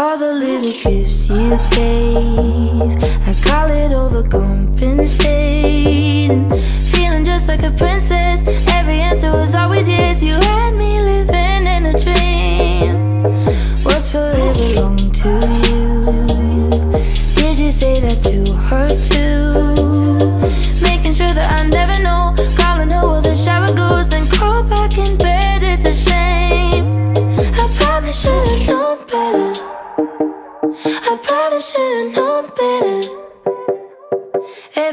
All the little gifts you gave I call it overcompensating Feeling just like a princess Every answer was always yes. You had me living in a dream. Was forever long to you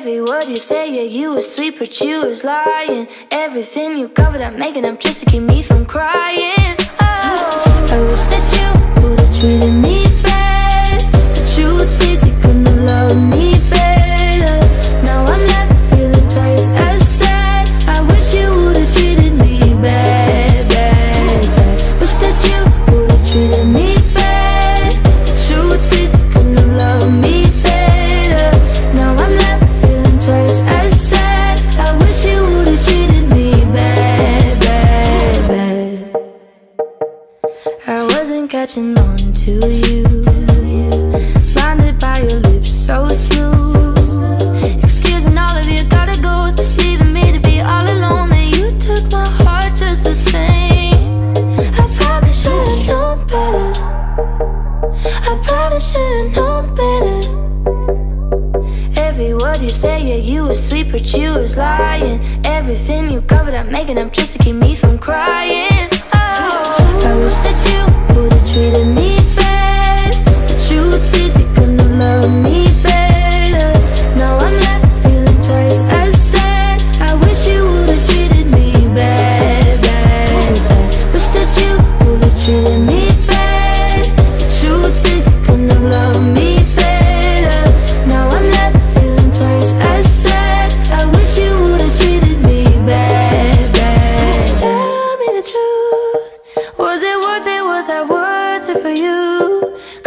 Every word you say, yeah, you were sweet, but you was lying. Everything you covered up, making up just to keep me from crying. Oh, I wish that you would've treated me to you. Blinded by your lips so smooth. Excusing all of your gotta goes Leaving me to be all alone. Then you took my heart just the same. I probably should've known better. I probably should've known better. Every word you say, yeah, you were sweet, but you was lying. Everything you covered up, making up just to keep me from crying. Oh, I wish that you would've treated it for you?